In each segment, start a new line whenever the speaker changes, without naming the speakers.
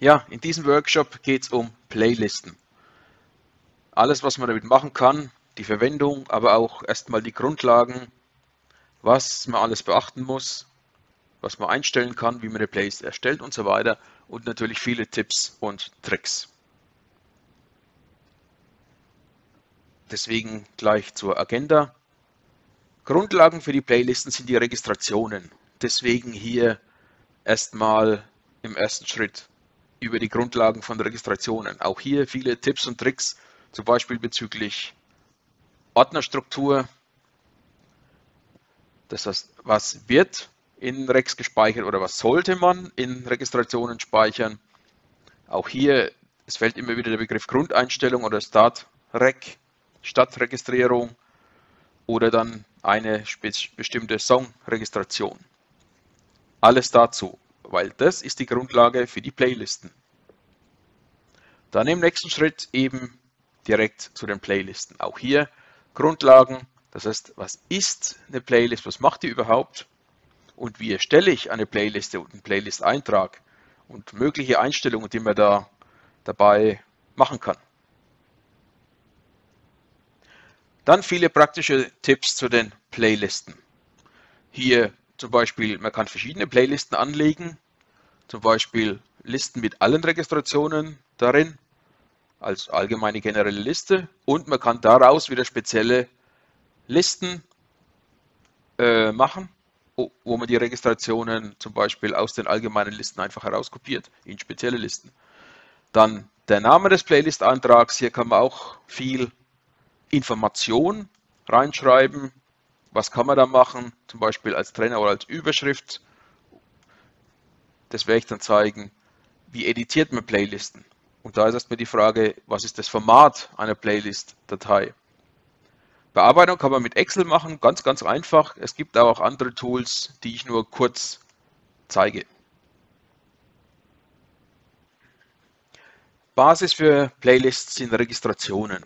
Ja, in diesem Workshop geht es um Playlisten. Alles, was man damit machen kann, die Verwendung, aber auch erstmal die Grundlagen, was man alles beachten muss, was man einstellen kann, wie man eine Playlist erstellt und so weiter und natürlich viele Tipps und Tricks. Deswegen gleich zur Agenda. Grundlagen für die Playlisten sind die Registrationen. Deswegen hier erstmal im ersten Schritt über die Grundlagen von Registrationen. Auch hier viele Tipps und Tricks, zum Beispiel bezüglich Ordnerstruktur. Das heißt, was wird in Rex gespeichert oder was sollte man in Registrationen speichern? Auch hier, es fällt immer wieder der Begriff Grundeinstellung oder Start-Rec, Stadtregistrierung oder dann eine bestimmte Song-Registration. Alles dazu, weil das ist die Grundlage für die Playlisten. Dann im nächsten Schritt eben direkt zu den Playlisten. Auch hier Grundlagen, das heißt, was ist eine Playlist, was macht die überhaupt und wie erstelle ich eine Playliste und einen Playlist-Eintrag und mögliche Einstellungen, die man da dabei machen kann. Dann viele praktische Tipps zu den Playlisten. Hier zum Beispiel, man kann verschiedene Playlisten anlegen, zum Beispiel Listen mit allen Registrationen darin, als allgemeine generelle Liste und man kann daraus wieder spezielle Listen äh, machen, wo man die Registrationen zum Beispiel aus den allgemeinen Listen einfach herauskopiert in spezielle Listen. Dann der Name des Playlist-Eintrags, hier kann man auch viel Information reinschreiben. Was kann man da machen? Zum Beispiel als Trainer oder als Überschrift. Das werde ich dann zeigen. Wie editiert man Playlisten? Und da ist erstmal die Frage, was ist das Format einer Playlist-Datei? Bearbeitung kann man mit Excel machen, ganz, ganz einfach. Es gibt auch andere Tools, die ich nur kurz zeige. Basis für Playlists sind Registrationen.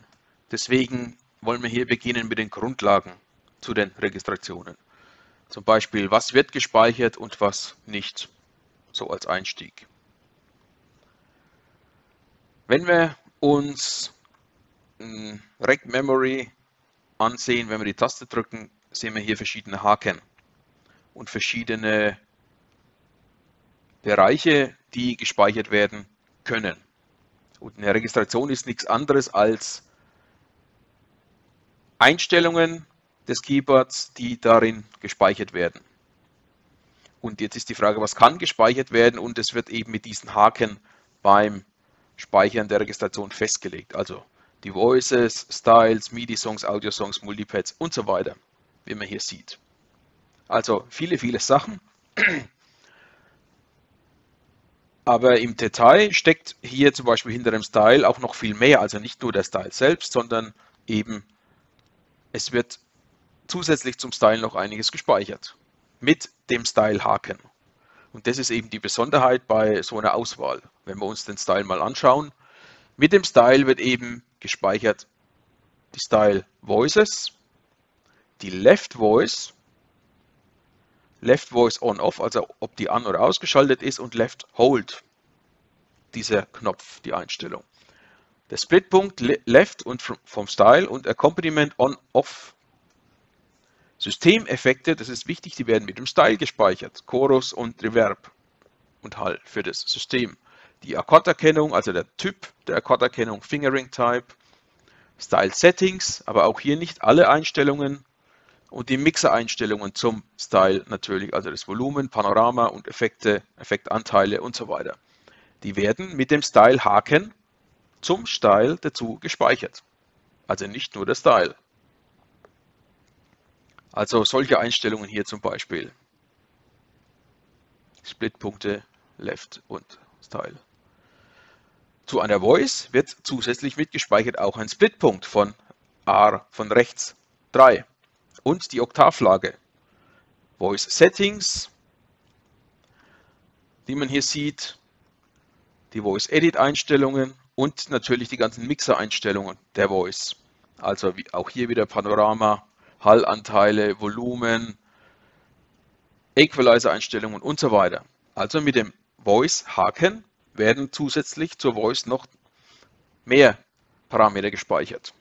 Deswegen wollen wir hier beginnen mit den Grundlagen zu den Registrationen. Zum Beispiel, was wird gespeichert und was nicht, so als Einstieg. Wenn wir uns Rec Memory ansehen, wenn wir die Taste drücken, sehen wir hier verschiedene Haken und verschiedene Bereiche, die gespeichert werden können. Und eine Registration ist nichts anderes als Einstellungen des Keyboards, die darin gespeichert werden. Und jetzt ist die Frage, was kann gespeichert werden? Und es wird eben mit diesen Haken beim Speichern der Registration festgelegt. Also die Voices, Styles, MIDI-Songs, Audio-Songs, Multipads und so weiter, wie man hier sieht. Also viele, viele Sachen. Aber im Detail steckt hier zum Beispiel hinter dem Style auch noch viel mehr. Also nicht nur der Style selbst, sondern eben es wird zusätzlich zum Style noch einiges gespeichert. Mit dem Style-Haken. Und das ist eben die Besonderheit bei so einer Auswahl. Wenn wir uns den Style mal anschauen, mit dem Style wird eben gespeichert die Style Voices, die Left Voice, Left Voice On-Off, also ob die an- oder ausgeschaltet ist und Left Hold, dieser Knopf, die Einstellung. Der Splitpunkt Left und vom Style und Accompaniment On-Off. Systemeffekte, das ist wichtig, die werden mit dem Style gespeichert. Chorus und Reverb und Hall für das System. Die Akkorderkennung, also der Typ der Akkorderkennung, Fingering Type. Style Settings, aber auch hier nicht alle Einstellungen. Und die Mixer-Einstellungen zum Style natürlich, also das Volumen, Panorama und Effekte, Effektanteile und so weiter. Die werden mit dem Style-Haken zum Style dazu gespeichert. Also nicht nur der Style. Also solche Einstellungen hier zum Beispiel. Splitpunkte, Left und Style. Zu einer Voice wird zusätzlich mitgespeichert auch ein Splitpunkt von R von rechts 3 und die Oktavlage. Voice Settings, die man hier sieht, die Voice Edit Einstellungen und natürlich die ganzen Mixer-Einstellungen der Voice. Also auch hier wieder Panorama, Hallanteile, Volumen, Equalizer-Einstellungen und so weiter. Also mit dem Voice-Haken werden zusätzlich zur Voice noch mehr Parameter gespeichert.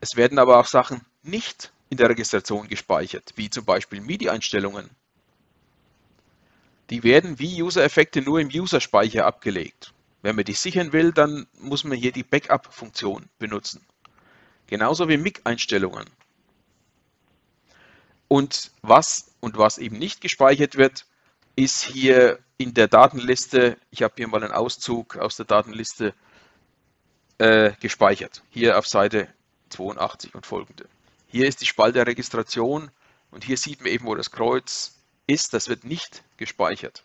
Es werden aber auch Sachen nicht in der Registration gespeichert, wie zum Beispiel MIDI-Einstellungen. Die werden wie User-Effekte nur im User-Speicher abgelegt. Wenn man die sichern will, dann muss man hier die Backup-Funktion benutzen. Genauso wie MIG-Einstellungen. Und was und was eben nicht gespeichert wird, ist hier in der Datenliste, ich habe hier mal einen Auszug aus der Datenliste äh, gespeichert, hier auf Seite 82 und folgende. Hier ist die Spalte Registration und hier sieht man eben, wo das Kreuz ist. Das wird nicht gespeichert.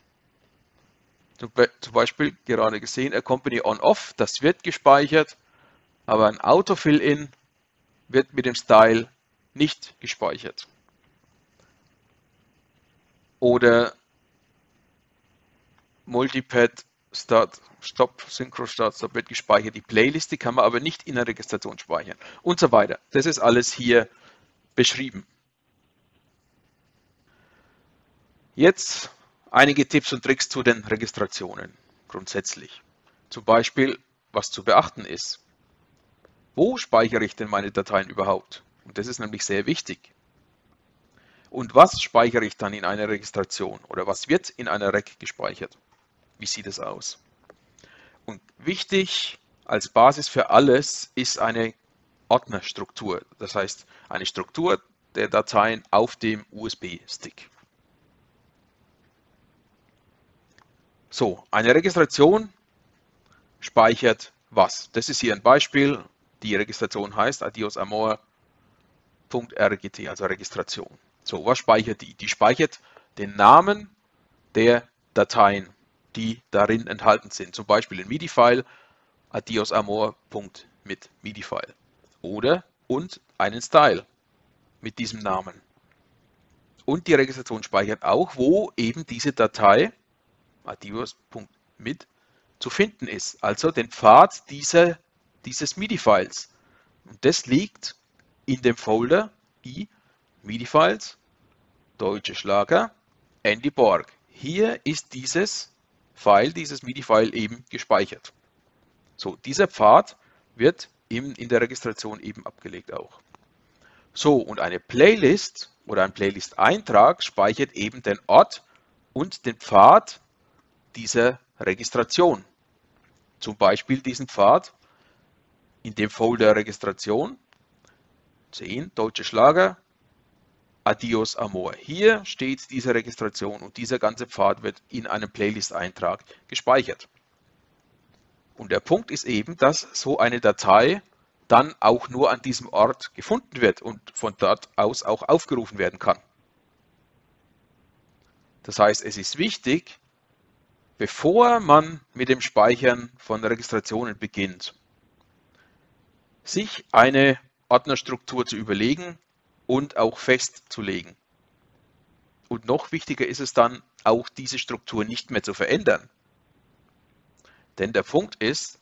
Zum Beispiel gerade gesehen, Accompany On-Off, das wird gespeichert, aber ein Autofill-In wird mit dem Style nicht gespeichert. Oder Multipad Start, Stop, Synchro Start, Stop wird gespeichert. Die Playlist, die kann man aber nicht in der Registration speichern und so weiter. Das ist alles hier beschrieben. Jetzt einige Tipps und Tricks zu den Registrationen grundsätzlich. Zum Beispiel, was zu beachten ist. Wo speichere ich denn meine Dateien überhaupt? Und das ist nämlich sehr wichtig. Und was speichere ich dann in einer Registration oder was wird in einer Rec gespeichert? Wie sieht es aus? Und wichtig als Basis für alles ist eine Ordnerstruktur. Das heißt, eine Struktur der Dateien auf dem USB-Stick. So, eine Registration speichert was? Das ist hier ein Beispiel. Die Registration heißt adiosamor.rgt, also Registration. So, was speichert die? Die speichert den Namen der Dateien die darin enthalten sind. Zum Beispiel ein MIDI-File, adiosamor.mit MIDI-File. Oder und einen Style mit diesem Namen. Und die Registration speichert auch, wo eben diese Datei adios.mit zu finden ist. Also den Pfad dieser, dieses MIDI-Files. Und das liegt in dem Folder i MIDI-Files, Deutsche Schlager, Andy Borg. Hier ist dieses File, dieses MIDI-File eben gespeichert. So, dieser Pfad wird in, in der Registration eben abgelegt auch. So, und eine Playlist oder ein Playlist-Eintrag speichert eben den Ort und den Pfad dieser Registration. Zum Beispiel diesen Pfad in dem Folder Registration 10 Deutsche Schlager Adios Amor. Hier steht diese Registration und dieser ganze Pfad wird in einem Playlist-Eintrag gespeichert. Und der Punkt ist eben, dass so eine Datei dann auch nur an diesem Ort gefunden wird und von dort aus auch aufgerufen werden kann. Das heißt, es ist wichtig, bevor man mit dem Speichern von Registrationen beginnt, sich eine Ordnerstruktur zu überlegen, und auch festzulegen. Und noch wichtiger ist es dann, auch diese Struktur nicht mehr zu verändern. Denn der Punkt ist,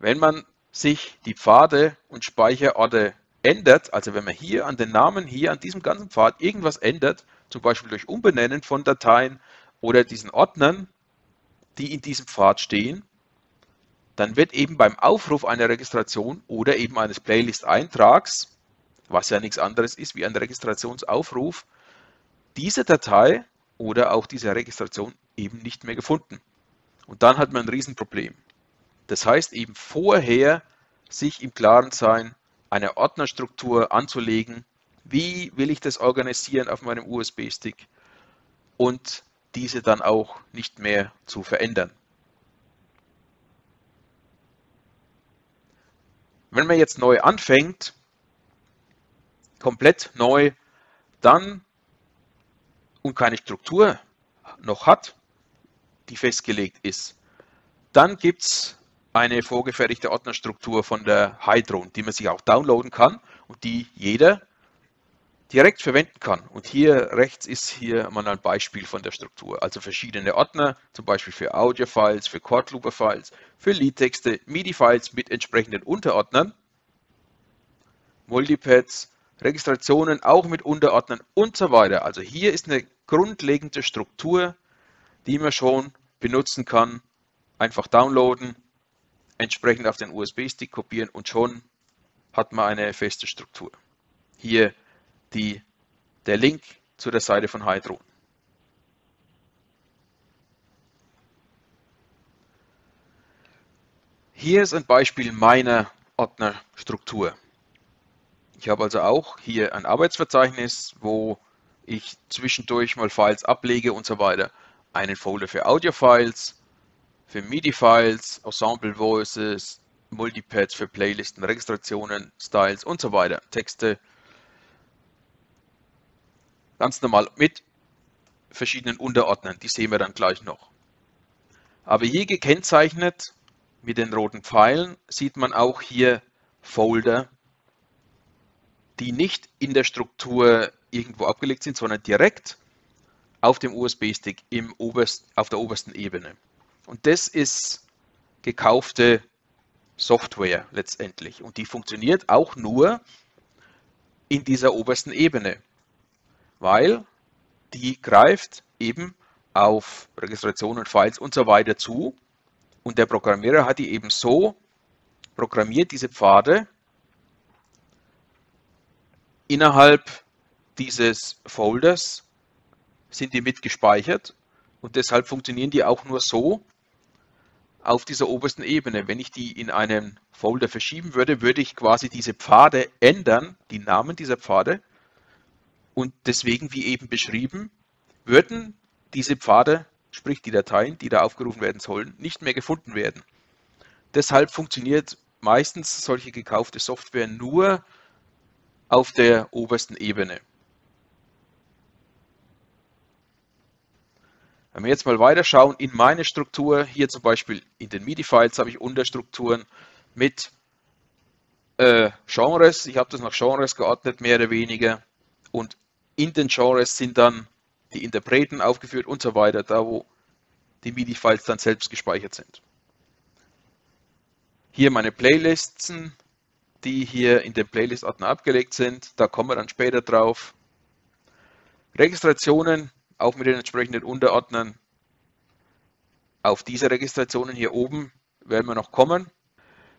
wenn man sich die Pfade und Speicherorte ändert, also wenn man hier an den Namen, hier an diesem ganzen Pfad irgendwas ändert, zum Beispiel durch Umbenennen von Dateien oder diesen Ordnern, die in diesem Pfad stehen, dann wird eben beim Aufruf einer Registration oder eben eines Playlist-Eintrags was ja nichts anderes ist wie ein Registrationsaufruf, diese Datei oder auch diese Registration eben nicht mehr gefunden. Und dann hat man ein Riesenproblem. Das heißt eben vorher sich im Klaren sein, eine Ordnerstruktur anzulegen, wie will ich das organisieren auf meinem USB-Stick und diese dann auch nicht mehr zu verändern. Wenn man jetzt neu anfängt, komplett neu dann und keine Struktur noch hat, die festgelegt ist, dann gibt es eine vorgefertigte Ordnerstruktur von der Hydron, die man sich auch downloaden kann und die jeder direkt verwenden kann. Und hier rechts ist hier mal ein Beispiel von der Struktur. Also verschiedene Ordner, zum Beispiel für Audio-Files, für Chord-Looper-Files, für Liedtexte, MIDI-Files mit entsprechenden Unterordnern, Multipads, Registrationen auch mit Unterordnern und so weiter. Also hier ist eine grundlegende Struktur, die man schon benutzen kann. Einfach downloaden, entsprechend auf den USB-Stick kopieren und schon hat man eine feste Struktur. Hier die, der Link zu der Seite von Hydro. Hier ist ein Beispiel meiner Ordnerstruktur. Ich habe also auch hier ein Arbeitsverzeichnis, wo ich zwischendurch mal Files ablege und so weiter. Einen Folder für Audio-Files, für MIDI-Files, Ensemble Voices, Multipads für Playlisten, Registrationen, Styles und so weiter. Texte. Ganz normal mit verschiedenen Unterordnern, die sehen wir dann gleich noch. Aber hier gekennzeichnet mit den roten Pfeilen sieht man auch hier Folder, die nicht in der Struktur irgendwo abgelegt sind, sondern direkt auf dem USB-Stick auf der obersten Ebene. Und das ist gekaufte Software letztendlich. Und die funktioniert auch nur in dieser obersten Ebene, weil die greift eben auf Registrationen, Files und so weiter zu. Und der Programmierer hat die eben so programmiert, diese Pfade, innerhalb dieses Folders sind die mit gespeichert und deshalb funktionieren die auch nur so, auf dieser obersten Ebene. Wenn ich die in einen Folder verschieben würde, würde ich quasi diese Pfade ändern, die Namen dieser Pfade. Und deswegen, wie eben beschrieben, würden diese Pfade, sprich die Dateien, die da aufgerufen werden sollen, nicht mehr gefunden werden. Deshalb funktioniert meistens solche gekaufte Software nur auf der obersten Ebene. Wenn wir jetzt mal weiterschauen in meine Struktur, hier zum Beispiel in den MIDI-Files habe ich Unterstrukturen mit äh, Genres. Ich habe das nach Genres geordnet, mehr oder weniger. Und in den Genres sind dann die Interpreten aufgeführt und so weiter, da wo die MIDI-Files dann selbst gespeichert sind. Hier meine Playlisten, die hier in dem Playlist-Ordner abgelegt sind. Da kommen wir dann später drauf. Registrationen auch mit den entsprechenden Unterordnern. Auf diese Registrationen hier oben werden wir noch kommen.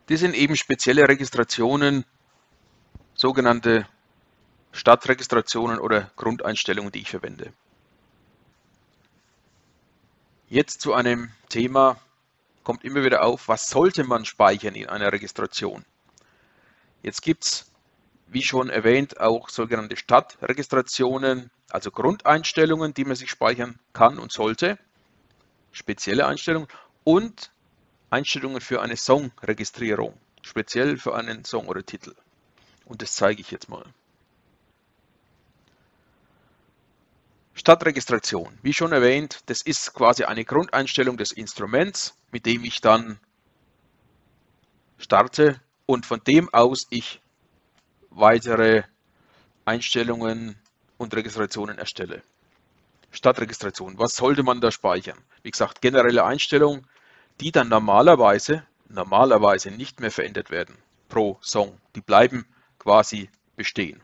Die sind eben spezielle Registrationen, sogenannte Stadtregistrationen oder Grundeinstellungen, die ich verwende. Jetzt zu einem Thema, kommt immer wieder auf, was sollte man speichern in einer Registration? Jetzt gibt es, wie schon erwähnt, auch sogenannte Stadtregistrationen, also Grundeinstellungen, die man sich speichern kann und sollte, spezielle Einstellungen und Einstellungen für eine Songregistrierung, speziell für einen Song oder Titel. Und das zeige ich jetzt mal. Stadtregistration, wie schon erwähnt, das ist quasi eine Grundeinstellung des Instruments, mit dem ich dann starte und von dem aus ich weitere Einstellungen und Registrationen erstelle. Stadtregistration, was sollte man da speichern? Wie gesagt, generelle Einstellungen, die dann normalerweise, normalerweise nicht mehr verändert werden pro Song. Die bleiben quasi bestehen.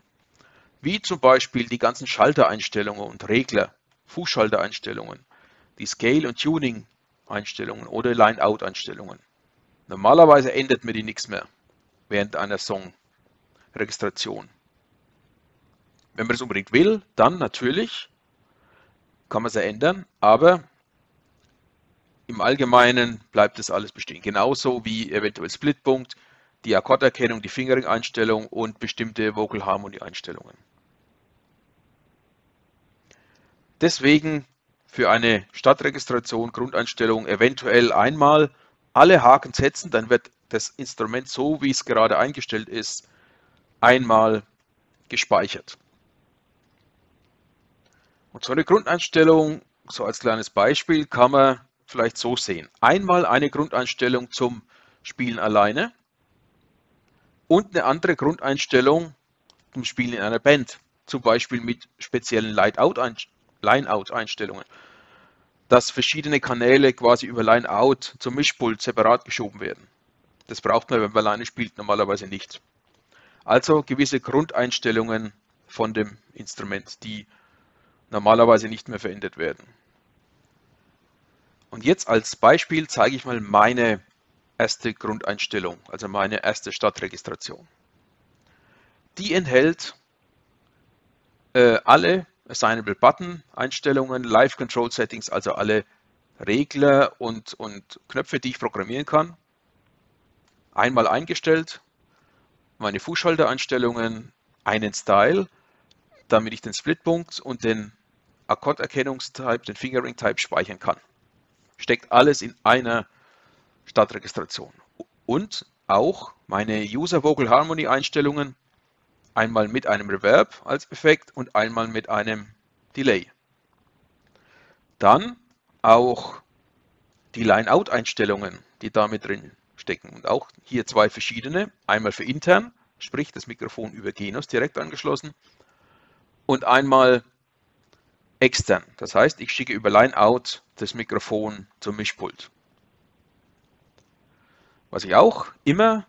Wie zum Beispiel die ganzen Schaltereinstellungen und Regler, Fußschaltereinstellungen, die Scale- und Tuning-Einstellungen oder Line-Out-Einstellungen. Normalerweise ändert mir die nichts mehr während einer Song-Registration. Wenn man das unbedingt will, dann natürlich kann man es ändern, aber im Allgemeinen bleibt das alles bestehen. Genauso wie eventuell Splitpunkt, die Akkorderkennung, die Fingering-Einstellung und bestimmte Vocal Harmony-Einstellungen. Deswegen für eine Stadtregistration, Grundeinstellung eventuell einmal alle Haken setzen, dann wird das Instrument so, wie es gerade eingestellt ist, einmal gespeichert. Und so eine Grundeinstellung, so als kleines Beispiel, kann man vielleicht so sehen. Einmal eine Grundeinstellung zum Spielen alleine und eine andere Grundeinstellung zum Spielen in einer Band, zum Beispiel mit speziellen Line-Out-Einstellungen, dass verschiedene Kanäle quasi über Line-Out zum Mischpult separat geschoben werden. Das braucht man, wenn man alleine spielt, normalerweise nicht. Also gewisse Grundeinstellungen von dem Instrument, die normalerweise nicht mehr verändert werden. Und jetzt als Beispiel zeige ich mal meine erste Grundeinstellung, also meine erste Startregistration. Die enthält äh, alle Assignable Button Einstellungen, Live Control Settings, also alle Regler und, und Knöpfe, die ich programmieren kann. Einmal eingestellt, meine Fußschalter-Einstellungen, einen Style, damit ich den Splitpunkt und den Akkorderkennungstype, den Fingering-Type speichern kann. Steckt alles in einer Startregistration. Und auch meine User Vocal Harmony Einstellungen, einmal mit einem Reverb als Effekt und einmal mit einem Delay. Dann auch die Line-Out-Einstellungen, die da mit drin stecken. Und auch hier zwei verschiedene. Einmal für intern, sprich das Mikrofon über Genos direkt angeschlossen. Und einmal extern. Das heißt, ich schicke über Line-Out das Mikrofon zum Mischpult. Was ich auch immer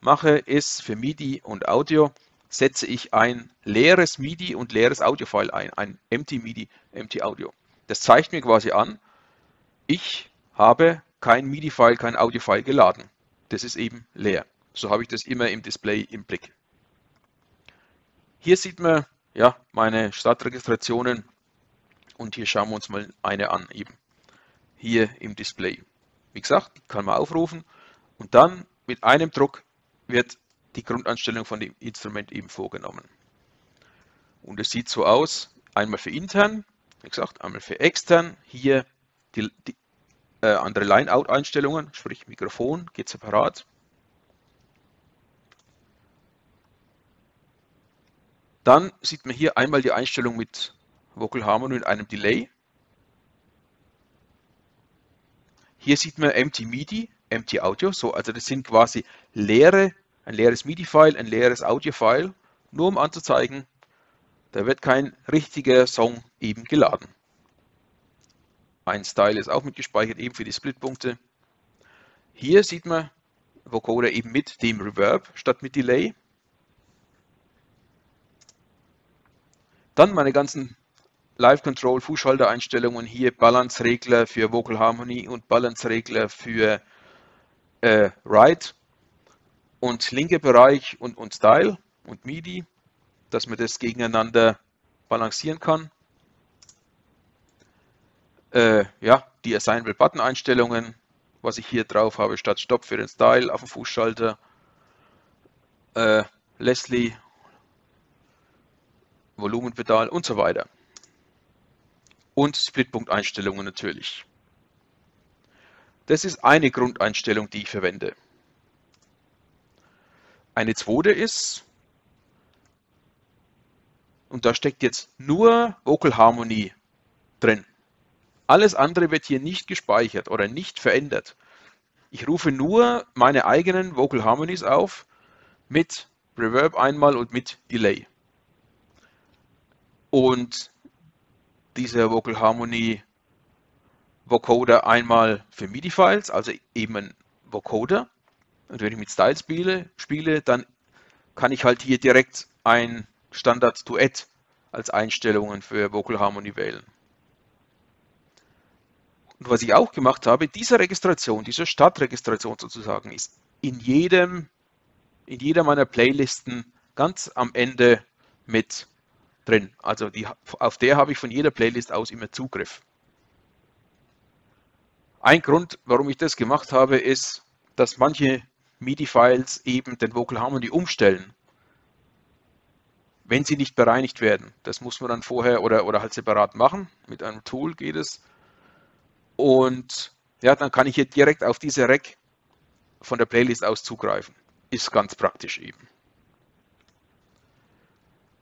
mache, ist für MIDI und Audio setze ich ein leeres MIDI und leeres Audio-File ein, ein Empty MIDI, Empty Audio. Das zeigt mir quasi an, ich habe kein MIDI-File, kein Audio-File geladen. Das ist eben leer. So habe ich das immer im Display im Blick. Hier sieht man ja, meine Startregistrationen und hier schauen wir uns mal eine an eben. Hier im Display. Wie gesagt, kann man aufrufen und dann mit einem Druck wird die Grundeinstellung von dem Instrument eben vorgenommen. Und es sieht so aus, einmal für intern, wie gesagt, einmal für extern, hier die, die äh, andere Line-Out-Einstellungen, sprich Mikrofon geht separat. Dann sieht man hier einmal die Einstellung mit Vocal Harmony und einem Delay. Hier sieht man Empty MIDI, Empty Audio, so, also das sind quasi leere, ein leeres MIDI-File, ein leeres Audio-File, nur um anzuzeigen, da wird kein richtiger Song eben geladen. Ein Style ist auch mitgespeichert, eben für die Splitpunkte. Hier sieht man Vocoder eben mit dem Reverb statt mit Delay. Dann meine ganzen Live Control Fußschalter-Einstellungen hier Balance-Regler für Vocal Harmony und Balance-Regler für äh, Right und linke Bereich und, und Style und MIDI, dass man das gegeneinander balancieren kann. Äh, ja, die Assignable Button Einstellungen, was ich hier drauf habe, statt Stopp für den Style auf dem Fußschalter. Äh, Leslie, Volumenpedal und so weiter und Splitpunkteinstellungen natürlich. Das ist eine Grundeinstellung, die ich verwende. Eine zweite ist, und da steckt jetzt nur Vocal Harmony drin. Alles andere wird hier nicht gespeichert oder nicht verändert. Ich rufe nur meine eigenen Vocal Harmonies auf mit Reverb einmal und mit Delay. Und dieser Vocal Harmony Vocoder einmal für MIDI-Files, also eben ein Vocoder. Und wenn ich mit Styles spiele, spiele, dann kann ich halt hier direkt ein Standard-Duett als Einstellungen für Vocal Harmony wählen. Und was ich auch gemacht habe, diese Registration, diese Startregistration sozusagen, ist in jedem, in jeder meiner Playlisten ganz am Ende mit drin. Also die, auf der habe ich von jeder Playlist aus immer Zugriff. Ein Grund, warum ich das gemacht habe, ist, dass manche MIDI-Files eben den Vocal Harmony umstellen, wenn sie nicht bereinigt werden. Das muss man dann vorher oder, oder halt separat machen. Mit einem Tool geht es. Und ja, dann kann ich hier direkt auf diese Rack von der Playlist aus zugreifen. Ist ganz praktisch eben.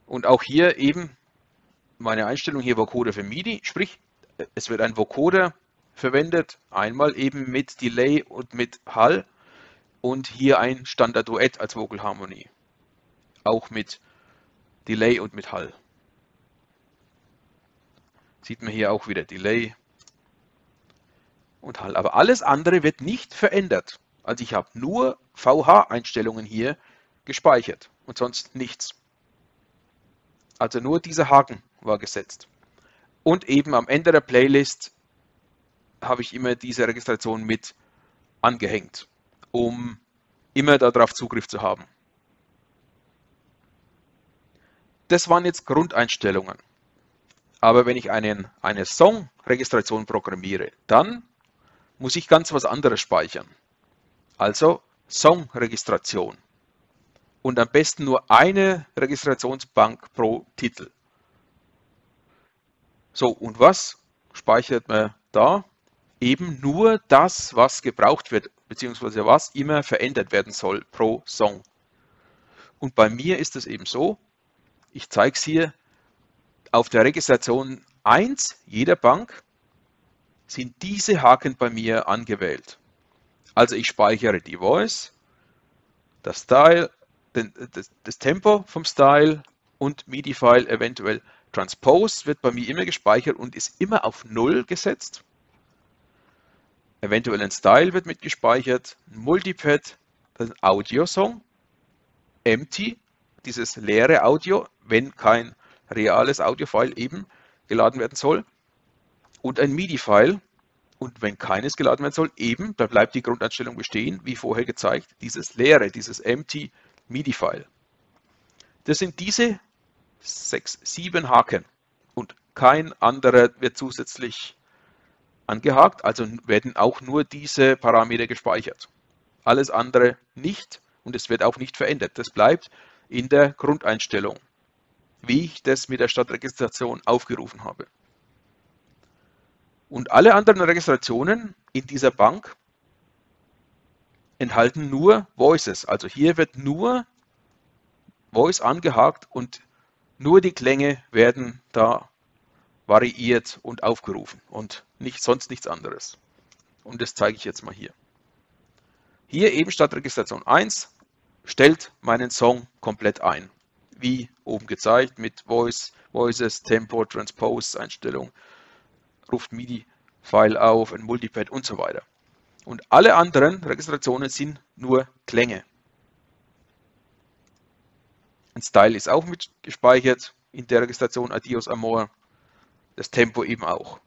Und auch hier eben meine Einstellung hier Vocoder für MIDI, sprich es wird ein Vocoder verwendet, einmal eben mit Delay und mit Hall und hier ein Standard Duett als Vocal Harmony. Auch mit Delay und mit Hall. Sieht man hier auch wieder Delay und Hall. Aber alles andere wird nicht verändert. Also ich habe nur VH-Einstellungen hier gespeichert und sonst nichts. Also nur dieser Haken war gesetzt. Und eben am Ende der Playlist habe ich immer diese Registration mit angehängt, um immer darauf Zugriff zu haben. Das waren jetzt Grundeinstellungen. Aber wenn ich einen, eine Song-Registration programmiere, dann muss ich ganz was anderes speichern. Also Song-Registration. Und am besten nur eine Registrationsbank pro Titel. So, und was speichert man da? Eben nur das, was gebraucht wird, beziehungsweise was immer verändert werden soll pro Song. Und bei mir ist es eben so, ich zeige es hier, auf der Registration 1 jeder Bank sind diese Haken bei mir angewählt. Also ich speichere die Voice, das Style, den, das, das, Tempo vom Style und MIDI-File eventuell Transpose wird bei mir immer gespeichert und ist immer auf 0 gesetzt. Eventuell ein Style wird mitgespeichert, ein Multipad, ein Audio-Song, Empty, dieses leere Audio, wenn kein reales Audio-File eben geladen werden soll und ein MIDI-File und wenn keines geladen werden soll, eben, da bleibt die Grundeinstellung bestehen, wie vorher gezeigt, dieses leere, dieses empty MIDI-File. Das sind diese sechs, sieben Haken und kein anderer wird zusätzlich angehakt, also werden auch nur diese Parameter gespeichert. Alles andere nicht und es wird auch nicht verändert. Das bleibt in der Grundeinstellung wie ich das mit der Stadtregistration aufgerufen habe. Und alle anderen Registrationen in dieser Bank enthalten nur Voices. Also hier wird nur Voice angehakt und nur die Klänge werden da variiert und aufgerufen und nicht, sonst nichts anderes. Und das zeige ich jetzt mal hier. Hier eben statt Registration 1 stellt meinen Song komplett ein wie oben gezeigt, mit Voice, Voices, Tempo, Transpose Einstellung, ruft MIDI-File auf, ein Multipad und so weiter. Und alle anderen Registrationen sind nur Klänge. Ein Style ist auch mit gespeichert in der Registration Adios Amor, das Tempo eben auch.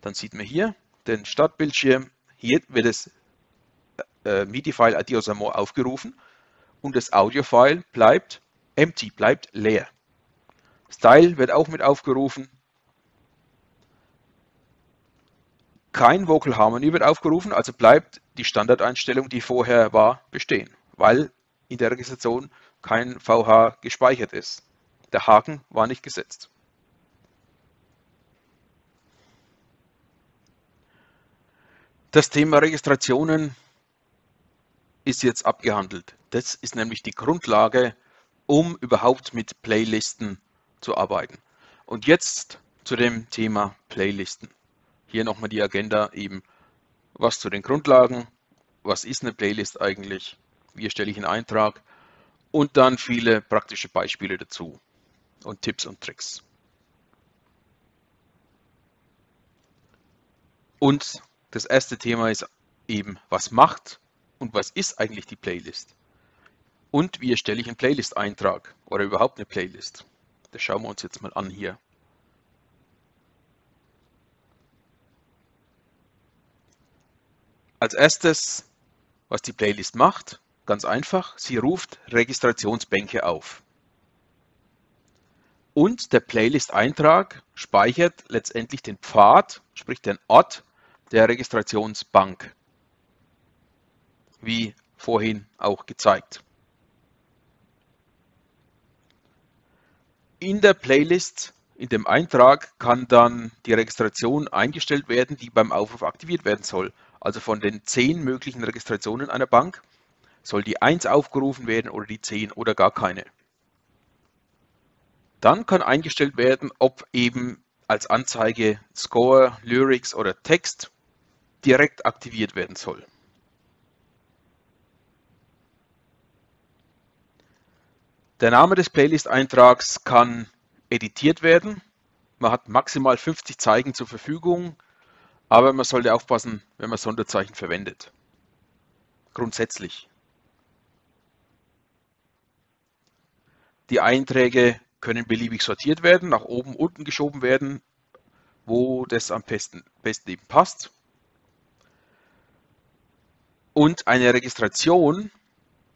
Dann sieht man hier den Startbildschirm. Hier wird das äh, MIDI-File Adios Amor aufgerufen und das Audio-File bleibt empty, bleibt leer. Style wird auch mit aufgerufen. Kein Vocal Harmony wird aufgerufen, also bleibt die Standardeinstellung, die vorher war, bestehen, weil in der Registration kein VH gespeichert ist. Der Haken war nicht gesetzt. Das Thema Registrationen ist jetzt abgehandelt. Das ist nämlich die Grundlage, um überhaupt mit Playlisten zu arbeiten. Und jetzt zu dem Thema Playlisten. Hier nochmal die Agenda eben, was zu den Grundlagen, was ist eine Playlist eigentlich, wie erstelle ich einen Eintrag und dann viele praktische Beispiele dazu und Tipps und Tricks. Und das erste Thema ist eben, was macht und was ist eigentlich die Playlist? Und wie erstelle ich einen Playlist-Eintrag oder überhaupt eine Playlist? Das schauen wir uns jetzt mal an hier. Als erstes, was die Playlist macht, ganz einfach, sie ruft Registrationsbänke auf. Und der Playlist-Eintrag speichert letztendlich den Pfad, sprich den Ort der Registrationsbank, wie vorhin auch gezeigt. In der Playlist, in dem Eintrag, kann dann die Registration eingestellt werden, die beim Aufruf aktiviert werden soll. Also von den zehn möglichen Registrationen einer Bank soll die 1 aufgerufen werden oder die 10 oder gar keine. Dann kann eingestellt werden, ob eben als Anzeige Score, Lyrics oder Text direkt aktiviert werden soll. Der Name des Playlist-Eintrags kann editiert werden. Man hat maximal 50 Zeichen zur Verfügung, aber man sollte aufpassen, wenn man Sonderzeichen verwendet. Grundsätzlich. Die Einträge können beliebig sortiert werden, nach oben, unten geschoben werden. wo das am besten, besten eben passt. Und eine Registration,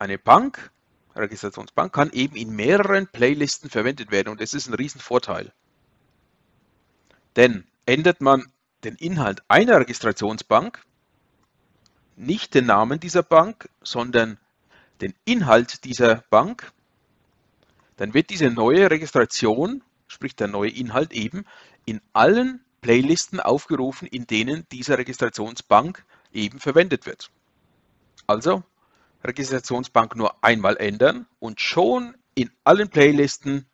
eine Bank, Registrationsbank, kann eben in mehreren Playlisten verwendet werden und das ist ein Riesenvorteil. Denn ändert man den Inhalt einer Registrationsbank, nicht den Namen dieser Bank, sondern den Inhalt dieser Bank, dann wird diese neue Registration, sprich der neue Inhalt eben, in allen Playlisten aufgerufen, in denen diese Registrationsbank eben verwendet wird. Also Registrationsbank nur einmal ändern und schon in allen Playlisten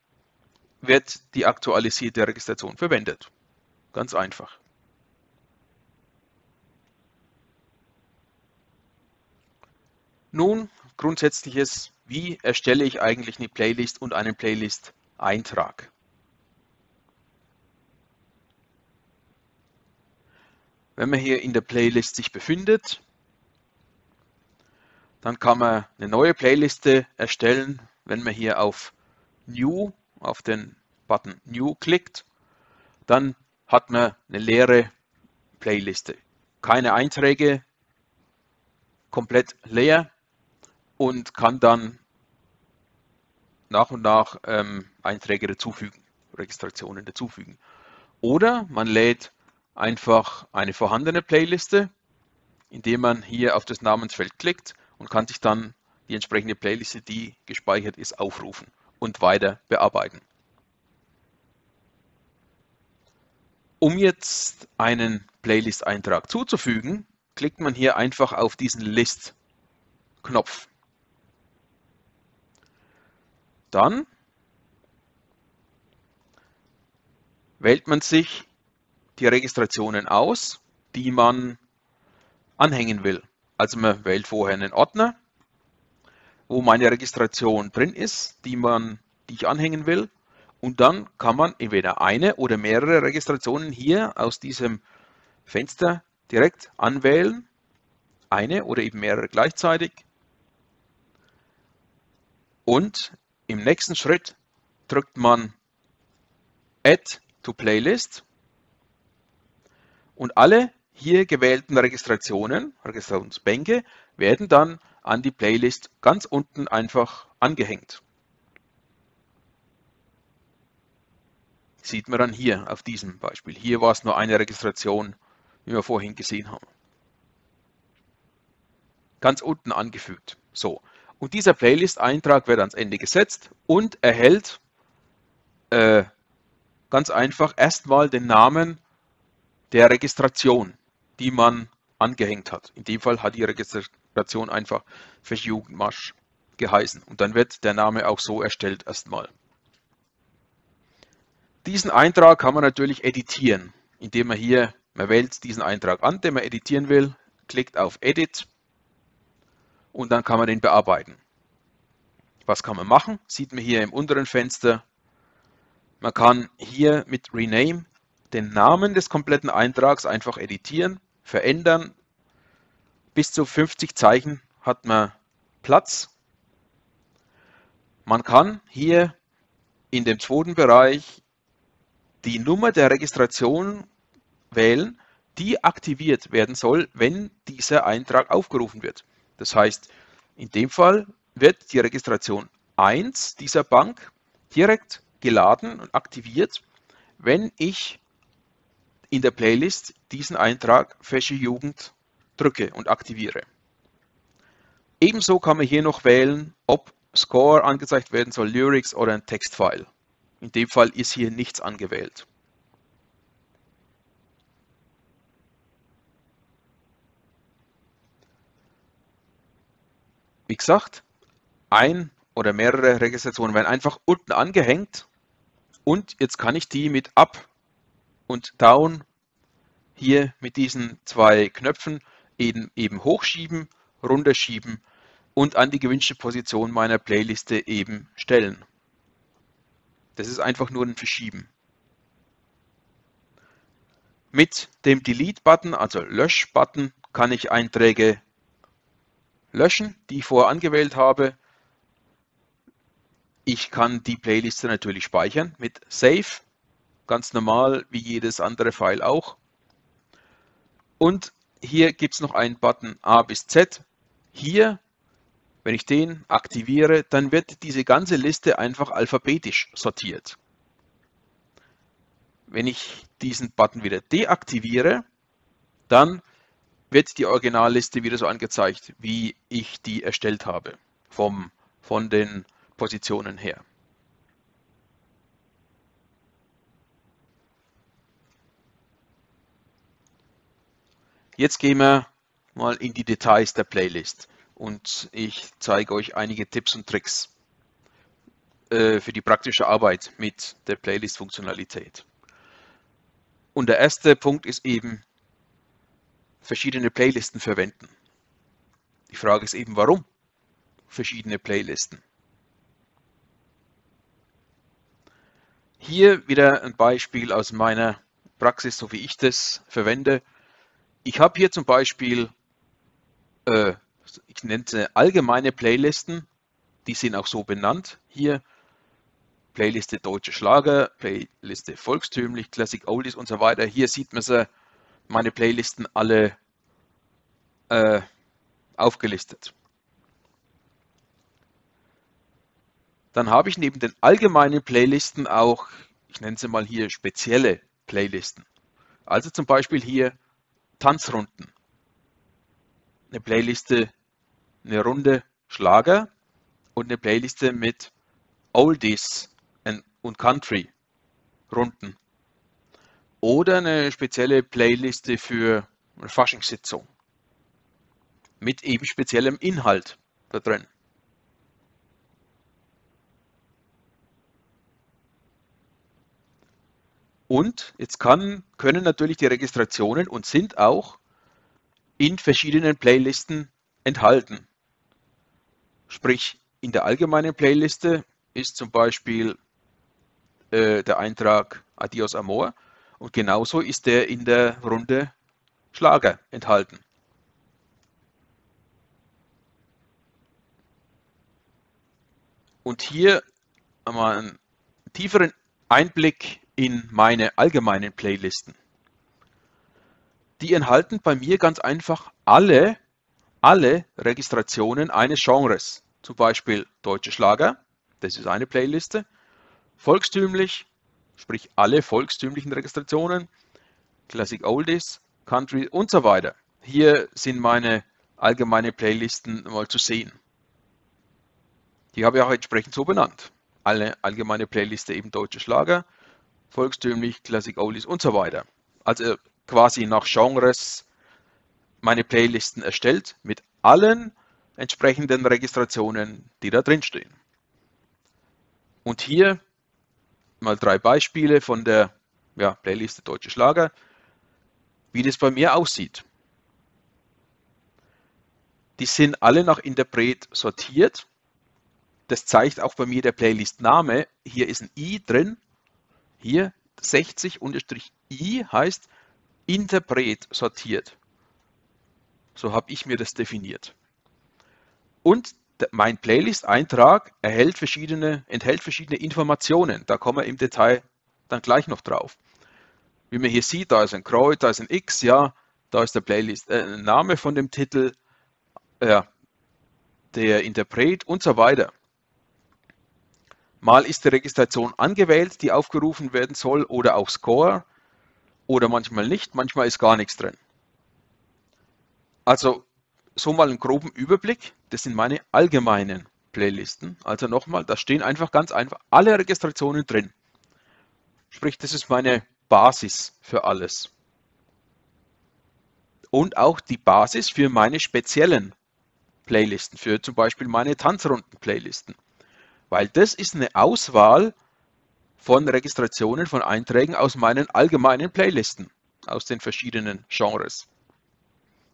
wird die aktualisierte Registration verwendet. Ganz einfach. Nun grundsätzliches, wie erstelle ich eigentlich eine Playlist und einen Playlist-Eintrag. Wenn man hier in der Playlist sich befindet, dann kann man eine neue Playliste erstellen, wenn man hier auf New, auf den Button New klickt. Dann hat man eine leere Playliste. Keine Einträge, komplett leer und kann dann nach und nach ähm, Einträge dazufügen, Registrationen dazufügen. Oder man lädt einfach eine vorhandene Playliste, indem man hier auf das Namensfeld klickt und kann sich dann die entsprechende Playliste, die gespeichert ist, aufrufen und weiter bearbeiten. Um jetzt einen Playlist-Eintrag zuzufügen, klickt man hier einfach auf diesen List-Knopf. Dann wählt man sich die Registrationen aus, die man anhängen will. Also man wählt vorher einen Ordner, wo meine Registration drin ist, die, man, die ich anhängen will. Und dann kann man entweder eine oder mehrere Registrationen hier aus diesem Fenster direkt anwählen. Eine oder eben mehrere gleichzeitig. Und im nächsten Schritt drückt man Add to Playlist und alle hier gewählten Registrationen, Registrationsbänke, werden dann an die Playlist ganz unten einfach angehängt. Sieht man dann hier auf diesem Beispiel. Hier war es nur eine Registration, wie wir vorhin gesehen haben. Ganz unten angefügt. So. Und dieser Playlist-Eintrag wird ans Ende gesetzt und erhält äh, ganz einfach erstmal den Namen der Registration die man angehängt hat. In dem Fall hat die Registration einfach Jugendmarsch geheißen. Und dann wird der Name auch so erstellt erstmal. Diesen Eintrag kann man natürlich editieren, indem man hier, man wählt diesen Eintrag an, den man editieren will, klickt auf Edit und dann kann man den bearbeiten. Was kann man machen? Sieht man hier im unteren Fenster. Man kann hier mit Rename den Namen des kompletten Eintrags einfach editieren, verändern. Bis zu 50 Zeichen hat man Platz. Man kann hier in dem zweiten Bereich die Nummer der Registration wählen, die aktiviert werden soll, wenn dieser Eintrag aufgerufen wird. Das heißt, in dem Fall wird die Registration 1 dieser Bank direkt geladen und aktiviert, wenn ich in der Playlist diesen Eintrag Fesche Jugend drücke und aktiviere. Ebenso kann man hier noch wählen, ob Score angezeigt werden soll, Lyrics oder ein Textfile. In dem Fall ist hier nichts angewählt. Wie gesagt, ein oder mehrere Registrationen werden einfach unten angehängt und jetzt kann ich die mit Up und Down hier mit diesen zwei Knöpfen eben, eben hochschieben, runterschieben und an die gewünschte Position meiner Playliste eben stellen. Das ist einfach nur ein Verschieben. Mit dem Delete-Button, also Lösch-Button, kann ich Einträge löschen, die ich vorher angewählt habe. Ich kann die Playliste natürlich speichern mit Save ganz normal wie jedes andere File auch. Und hier gibt es noch einen Button A bis Z. Hier, wenn ich den aktiviere, dann wird diese ganze Liste einfach alphabetisch sortiert. Wenn ich diesen Button wieder deaktiviere, dann wird die Originalliste wieder so angezeigt, wie ich die erstellt habe, vom, von den Positionen her. Jetzt gehen wir mal in die Details der Playlist und ich zeige euch einige Tipps und Tricks äh, für die praktische Arbeit mit der Playlist-Funktionalität. Und der erste Punkt ist eben verschiedene Playlisten verwenden. Die Frage ist eben, warum verschiedene Playlisten? Hier wieder ein Beispiel aus meiner Praxis, so wie ich das verwende. Ich habe hier zum Beispiel, äh, ich nenne sie allgemeine Playlisten, die sind auch so benannt. Hier Playliste Deutsche Schlager, Playliste Volkstümlich, Classic Oldies und so weiter. Hier sieht man sie, meine Playlisten alle äh, aufgelistet. Dann habe ich neben den allgemeinen Playlisten auch, ich nenne sie mal hier spezielle Playlisten. Also zum Beispiel hier Tanzrunden. Eine Playliste, eine Runde Schlager und eine Playliste mit Oldies und Country Runden. Oder eine spezielle Playliste für eine Faschingssitzung mit eben speziellem Inhalt da drin. Und jetzt kann, können natürlich die Registrationen und sind auch in verschiedenen Playlisten enthalten. Sprich, in der allgemeinen Playliste ist zum Beispiel äh, der Eintrag Adios Amor und genauso ist der in der Runde Schlager enthalten. Und hier einmal einen tieferen Einblick in meine allgemeinen Playlisten. Die enthalten bei mir ganz einfach alle, alle Registrationen eines Genres. Zum Beispiel Deutsche Schlager, das ist eine Playliste. Volkstümlich, sprich alle volkstümlichen Registrationen, Classic Oldies, Country und so weiter. Hier sind meine allgemeine Playlisten mal zu sehen. Die habe ich auch entsprechend so benannt. Alle allgemeine Playliste eben deutsche Schlager, volkstümlich, Classic Oldies und so weiter. Also quasi nach Genres meine Playlisten erstellt mit allen entsprechenden Registrationen, die da drin stehen. Und hier mal drei Beispiele von der ja, Playliste Deutsche Schlager, wie das bei mir aussieht. Die sind alle nach Interpret sortiert. Das zeigt auch bei mir der Playlist-Name. Hier ist ein i drin. Hier 60-i heißt Interpret sortiert. So habe ich mir das definiert. Und mein Playlist-Eintrag enthält verschiedene, enthält verschiedene Informationen. Da kommen wir im Detail dann gleich noch drauf. Wie man hier sieht, da ist ein Kreuz, da ist ein X, ja, da ist der Playlist, äh, Name von dem Titel, äh, der Interpret und so weiter. Mal ist die Registration angewählt, die aufgerufen werden soll, oder auch Score, oder manchmal nicht, manchmal ist gar nichts drin. Also so mal einen groben Überblick. Das sind meine allgemeinen Playlisten. Also nochmal, da stehen einfach ganz einfach alle Registrationen drin. Sprich, das ist meine Basis für alles. Und auch die Basis für meine speziellen Playlisten, für zum Beispiel meine Tanzrunden-Playlisten. Weil das ist eine Auswahl von Registrationen von Einträgen aus meinen allgemeinen Playlisten, aus den verschiedenen Genres.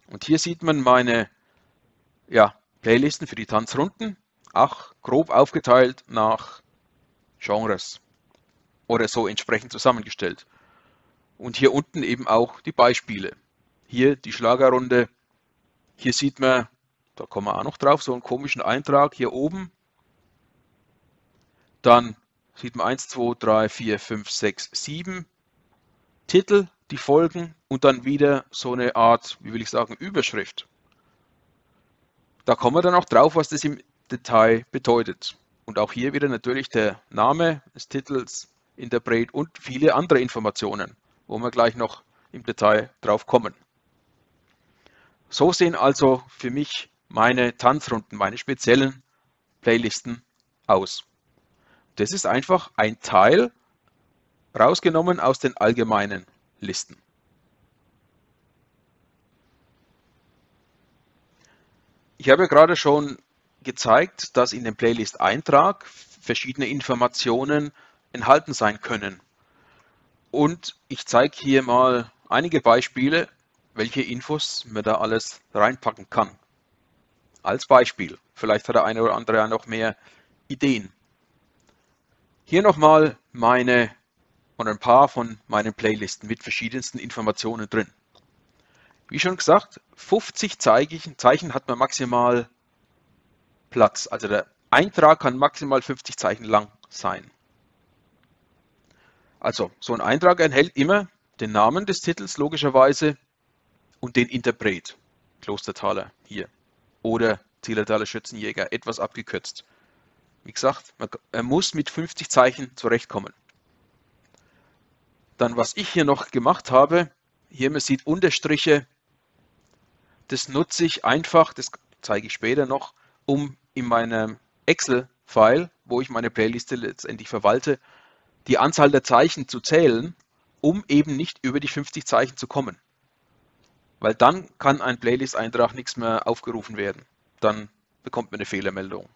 Und hier sieht man meine ja, Playlisten für die Tanzrunden, auch grob aufgeteilt nach Genres oder so entsprechend zusammengestellt. Und hier unten eben auch die Beispiele. Hier die Schlagerrunde. Hier sieht man, da kommen wir auch noch drauf, so einen komischen Eintrag hier oben. Dann sieht man 1, 2, 3, 4, 5, 6, 7 Titel, die folgen und dann wieder so eine Art, wie will ich sagen, Überschrift. Da kommen wir dann auch drauf, was das im Detail bedeutet. Und auch hier wieder natürlich der Name des Titels, Interpret und viele andere Informationen, wo wir gleich noch im Detail drauf kommen. So sehen also für mich meine Tanzrunden, meine speziellen Playlisten aus. Das ist einfach ein Teil rausgenommen aus den allgemeinen Listen. Ich habe ja gerade schon gezeigt, dass in dem Playlist-Eintrag verschiedene Informationen enthalten sein können. Und ich zeige hier mal einige Beispiele, welche Infos man da alles reinpacken kann. Als Beispiel. Vielleicht hat der eine oder andere ja noch mehr Ideen. Hier nochmal meine oder ein paar von meinen Playlisten mit verschiedensten Informationen drin. Wie schon gesagt, 50 Zeichen, Zeichen hat man maximal Platz. Also der Eintrag kann maximal 50 Zeichen lang sein. Also so ein Eintrag enthält immer den Namen des Titels logischerweise und den Interpret. Klostertaler hier. Oder Zielertaler Schützenjäger, etwas abgekürzt. Wie gesagt, man, er muss mit 50 Zeichen zurechtkommen. Dann, was ich hier noch gemacht habe, hier man sieht Unterstriche, das nutze ich einfach, das zeige ich später noch, um in meinem Excel-File, wo ich meine Playliste letztendlich verwalte, die Anzahl der Zeichen zu zählen, um eben nicht über die 50 Zeichen zu kommen. Weil dann kann ein Playlist-Eintrag nichts mehr aufgerufen werden. Dann bekommt man eine Fehlermeldung.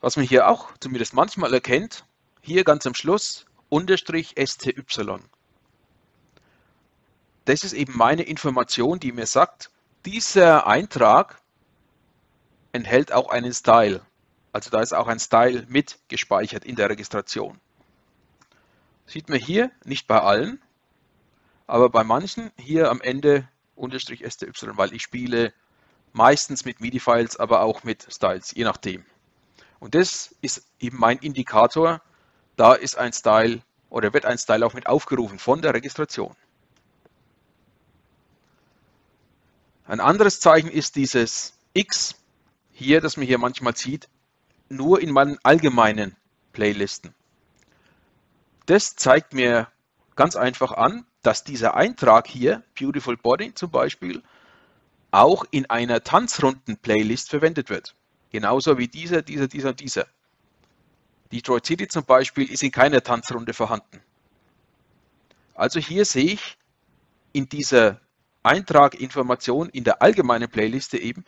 Was man hier auch zumindest manchmal erkennt, hier ganz am Schluss, Unterstrich STY. Das ist eben meine Information, die mir sagt, dieser Eintrag enthält auch einen Style. Also da ist auch ein Style mit gespeichert in der Registration. Sieht man hier, nicht bei allen, aber bei manchen hier am Ende Unterstrich STY, weil ich spiele meistens mit MIDI-Files, aber auch mit Styles, je nachdem. Und das ist eben mein Indikator, da ist ein Style oder wird ein Style auch mit aufgerufen von der Registration. Ein anderes Zeichen ist dieses X hier, das man hier manchmal sieht, nur in meinen allgemeinen Playlisten. Das zeigt mir ganz einfach an, dass dieser Eintrag hier, Beautiful Body zum Beispiel, auch in einer Tanzrunden-Playlist verwendet wird. Genauso wie dieser, dieser, dieser und dieser. Detroit City zum Beispiel ist in keiner Tanzrunde vorhanden. Also hier sehe ich in dieser Eintrag Information in der allgemeinen Playliste eben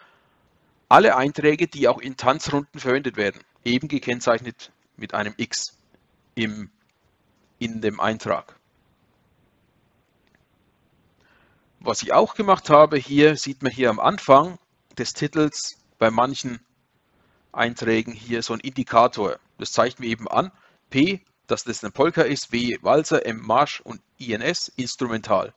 alle Einträge, die auch in Tanzrunden verwendet werden, eben gekennzeichnet mit einem X im, in dem Eintrag. Was ich auch gemacht habe, hier sieht man hier am Anfang des Titels bei manchen Einträgen hier so ein Indikator. Das zeigt mir eben an, P, dass das eine Polka ist, W, Walzer, M, Marsch und INS, Instrumental.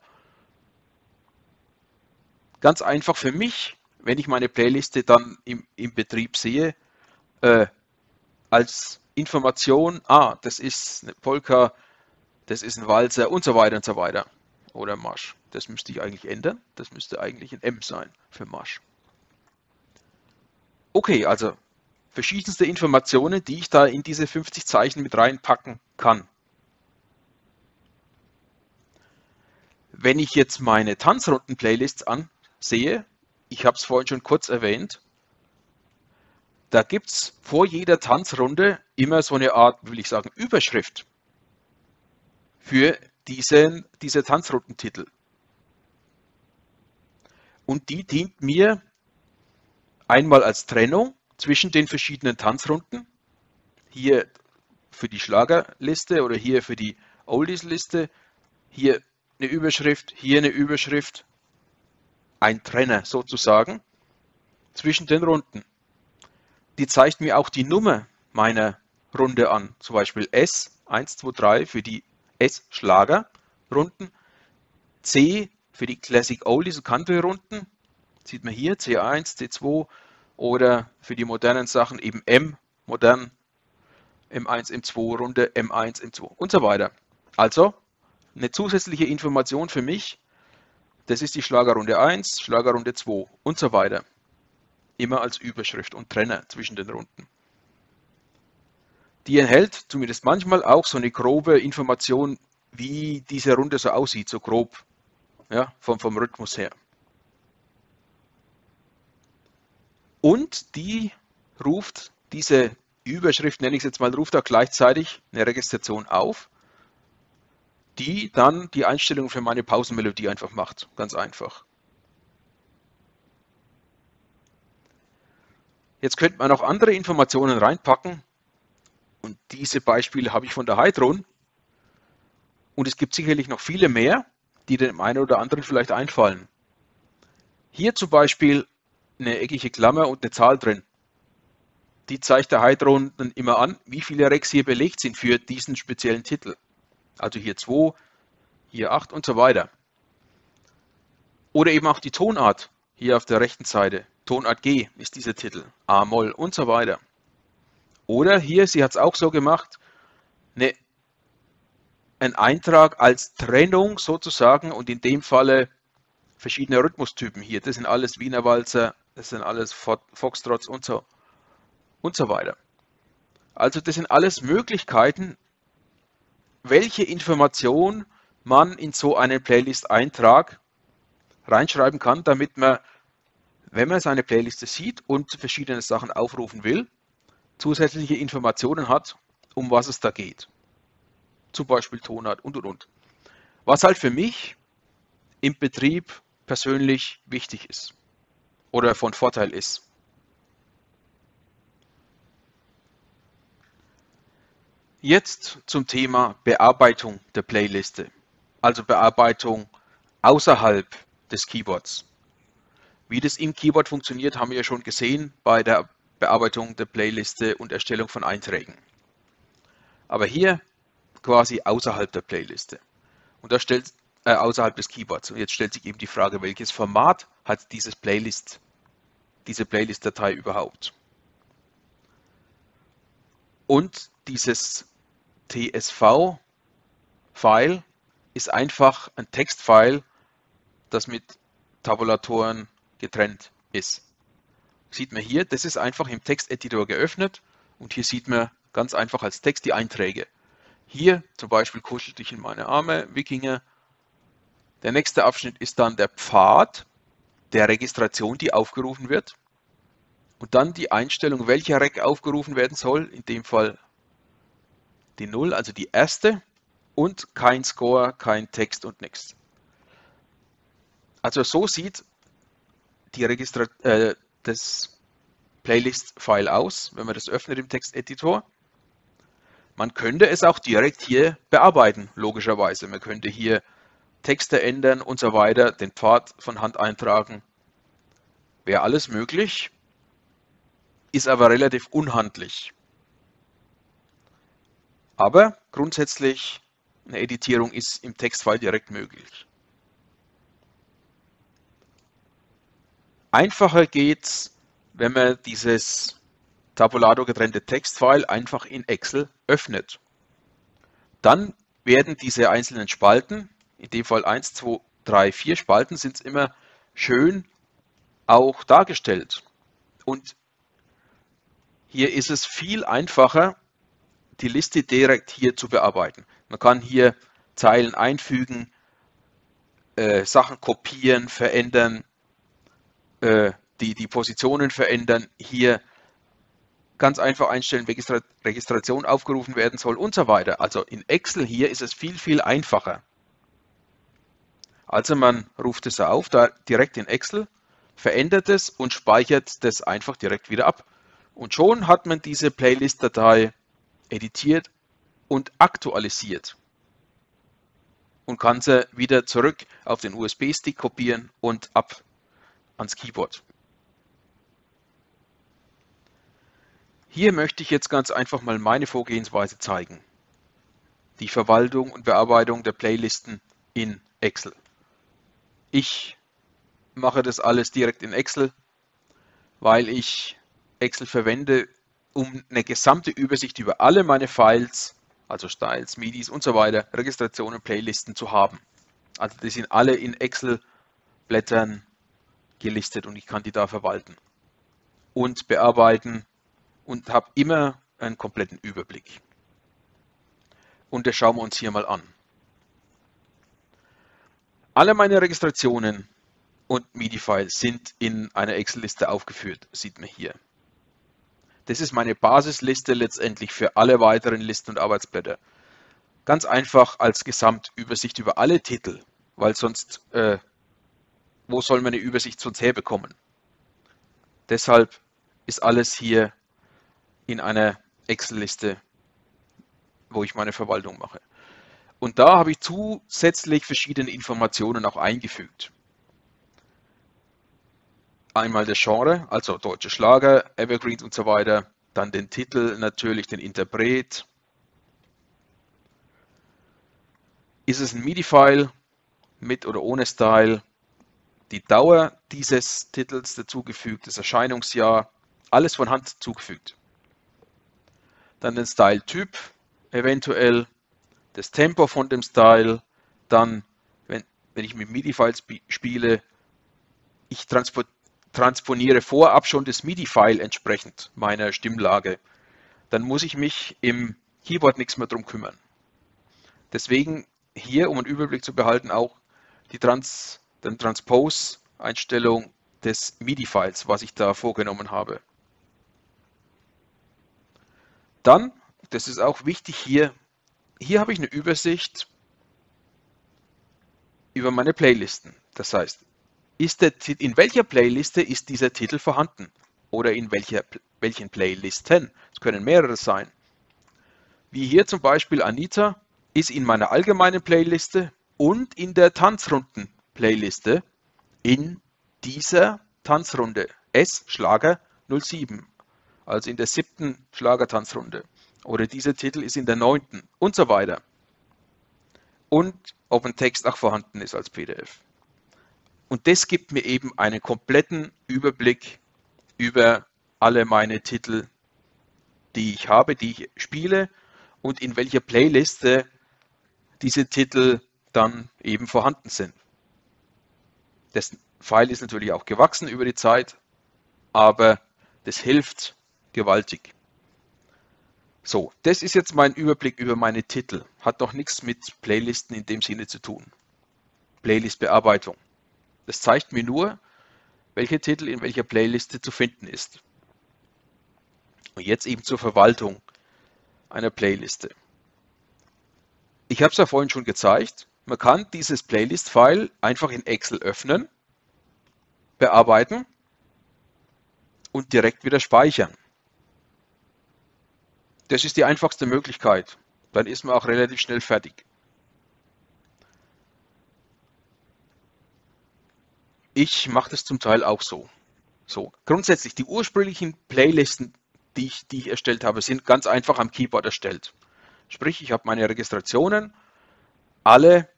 Ganz einfach für mich, wenn ich meine Playliste dann im, im Betrieb sehe, äh, als Information, ah, das ist eine Polka, das ist ein Walzer und so weiter und so weiter. Oder Marsch. Das müsste ich eigentlich ändern. Das müsste eigentlich ein M sein für Marsch. Okay, also verschiedenste Informationen, die ich da in diese 50 Zeichen mit reinpacken kann. Wenn ich jetzt meine Tanzrunden-Playlists ansehe, ich habe es vorhin schon kurz erwähnt, da gibt es vor jeder Tanzrunde immer so eine Art, will ich sagen, Überschrift für diesen, diese Tanzrundentitel. Und die dient mir einmal als Trennung zwischen den verschiedenen Tanzrunden. Hier für die Schlagerliste oder hier für die Oldies-Liste. Hier eine Überschrift, hier eine Überschrift. Ein Trenner sozusagen zwischen den Runden. Die zeigt mir auch die Nummer meiner Runde an. Zum Beispiel S 1, 2, 3 für die S-Schlager-Runden. C für die Classic Oldies und Country-Runden. Sieht man hier C1, C2, oder für die modernen Sachen eben M modern, M1, M2 Runde, M1, M2 und so weiter. Also eine zusätzliche Information für mich, das ist die Schlagerrunde 1, Schlagerrunde 2 und so weiter. Immer als Überschrift und Trenner zwischen den Runden. Die enthält zumindest manchmal auch so eine grobe Information, wie diese Runde so aussieht, so grob, ja, vom, vom Rhythmus her. Und die ruft diese Überschrift, nenne ich es jetzt mal, ruft auch gleichzeitig eine Registration auf, die dann die Einstellung für meine Pausenmelodie einfach macht. Ganz einfach. Jetzt könnte man noch andere Informationen reinpacken. Und diese Beispiele habe ich von der Heidron. Und es gibt sicherlich noch viele mehr, die dem einen oder anderen vielleicht einfallen. Hier zum Beispiel eine eckige Klammer und eine Zahl drin. Die zeigt der Heidron dann immer an, wie viele Rex hier belegt sind für diesen speziellen Titel. Also hier 2, hier 8 und so weiter. Oder eben auch die Tonart hier auf der rechten Seite. Tonart G ist dieser Titel, A-Moll und so weiter. Oder hier, sie hat es auch so gemacht, eine, ein Eintrag als Trennung sozusagen und in dem Falle verschiedene Rhythmustypen hier. Das sind alles Wiener Walzer, das sind alles Foxtrots und so und so weiter. Also das sind alles Möglichkeiten, welche Information man in so einen Playlist-Eintrag reinschreiben kann, damit man, wenn man seine Playliste sieht und verschiedene Sachen aufrufen will, zusätzliche Informationen hat, um was es da geht. Zum Beispiel Tonart und und und. Was halt für mich im Betrieb persönlich wichtig ist oder von Vorteil ist. Jetzt zum Thema Bearbeitung der Playliste, also Bearbeitung außerhalb des Keyboards. Wie das im Keyboard funktioniert, haben wir ja schon gesehen bei der Bearbeitung der Playliste und Erstellung von Einträgen. Aber hier quasi außerhalb der Playliste. Und da stellt äh, außerhalb des Keyboards. Und jetzt stellt sich eben die Frage, welches Format hat dieses Playlist, diese Playlist-Datei überhaupt? Und dieses TSV-File ist einfach ein Textfile, das mit Tabulatoren getrennt ist. Sieht man hier, das ist einfach im Texteditor geöffnet und hier sieht man ganz einfach als Text die Einträge. Hier zum Beispiel kuschel dich in meine Arme, Wikinger. Der nächste Abschnitt ist dann der Pfad der Registration, die aufgerufen wird. Und dann die Einstellung, welcher Rec aufgerufen werden soll, in dem Fall die 0, also die erste und kein Score, kein Text und nichts. Also so sieht die Registra äh, das Playlist-File aus, wenn man das öffnet im Texteditor. Man könnte es auch direkt hier bearbeiten, logischerweise. Man könnte hier Texte ändern und so weiter, den Pfad von Hand eintragen. Wäre alles möglich, ist aber relativ unhandlich. Aber grundsätzlich eine Editierung ist im Textfile direkt möglich. Einfacher geht's, wenn man dieses Tabulator getrennte Textfile einfach in Excel öffnet. Dann werden diese einzelnen Spalten, in dem Fall 1, 2, 3, 4 Spalten, sind immer schön auch dargestellt. Und hier ist es viel einfacher, die Liste direkt hier zu bearbeiten. Man kann hier Zeilen einfügen, äh, Sachen kopieren, verändern, äh, die, die Positionen verändern, hier ganz einfach einstellen, welche Registration aufgerufen werden soll und so weiter. Also in Excel hier ist es viel, viel einfacher. Also man ruft es auf, da direkt in Excel, verändert es und speichert das einfach direkt wieder ab. Und schon hat man diese Playlist-Datei editiert und aktualisiert und kann sie wieder zurück auf den USB-Stick kopieren und ab ans Keyboard. Hier möchte ich jetzt ganz einfach mal meine Vorgehensweise zeigen. Die Verwaltung und Bearbeitung der Playlisten in Excel. Ich mache das alles direkt in Excel, weil ich Excel verwende um eine gesamte Übersicht über alle meine Files, also Styles, MIDIs und so weiter, Registrationen, Playlisten zu haben. Also die sind alle in Excel-Blättern gelistet und ich kann die da verwalten und bearbeiten und habe immer einen kompletten Überblick. Und das schauen wir uns hier mal an. Alle meine Registrationen und MIDI-Files sind in einer Excel-Liste aufgeführt, sieht man hier. Das ist meine Basisliste letztendlich für alle weiteren Listen und Arbeitsblätter. Ganz einfach als Gesamtübersicht über alle Titel, weil sonst, äh, wo soll man eine Übersicht sonst herbekommen? Deshalb ist alles hier in einer Excel-Liste, wo ich meine Verwaltung mache. Und da habe ich zusätzlich verschiedene Informationen auch eingefügt. Einmal das Genre, also deutsche Schlager, Evergreens und so weiter. Dann den Titel, natürlich den Interpret. Ist es ein MIDI-File mit oder ohne Style? Die Dauer dieses Titels dazugefügt, das Erscheinungsjahr, alles von Hand zugefügt. Dann den Style-Typ, eventuell das Tempo von dem Style, dann, wenn, wenn ich mit MIDI-Files spiele, ich transportiere transponiere vorab schon das MIDI-File entsprechend meiner Stimmlage, dann muss ich mich im Keyboard nichts mehr drum kümmern. Deswegen hier, um einen Überblick zu behalten, auch die Trans, den Transpose-Einstellung des MIDI-Files, was ich da vorgenommen habe. Dann, das ist auch wichtig hier, hier habe ich eine Übersicht über meine Playlisten. Das heißt, ist der, in welcher Playliste ist dieser Titel vorhanden? Oder in welcher, welchen Playlisten? Es können mehrere sein. Wie hier zum Beispiel Anita ist in meiner allgemeinen Playliste und in der Tanzrunden-Playliste in dieser Tanzrunde S Schlager 07, also in der siebten Schlagertanzrunde. Oder dieser Titel ist in der neunten und so weiter. Und ob ein Text auch vorhanden ist als PDF. Und das gibt mir eben einen kompletten Überblick über alle meine Titel, die ich habe, die ich spiele und in welcher Playliste diese Titel dann eben vorhanden sind. Das File ist natürlich auch gewachsen über die Zeit, aber das hilft gewaltig. So, das ist jetzt mein Überblick über meine Titel. Hat noch nichts mit Playlisten in dem Sinne zu tun. Playlist-Bearbeitung. Das zeigt mir nur, welcher Titel in welcher Playliste zu finden ist. Und jetzt eben zur Verwaltung einer Playliste. Ich habe es ja vorhin schon gezeigt. Man kann dieses Playlist-File einfach in Excel öffnen, bearbeiten und direkt wieder speichern. Das ist die einfachste Möglichkeit. Dann ist man auch relativ schnell fertig. Ich mache das zum Teil auch so. So, grundsätzlich die ursprünglichen Playlisten, die ich, die ich erstellt habe, sind ganz einfach am Keyboard erstellt. Sprich, ich habe meine Registrationen alle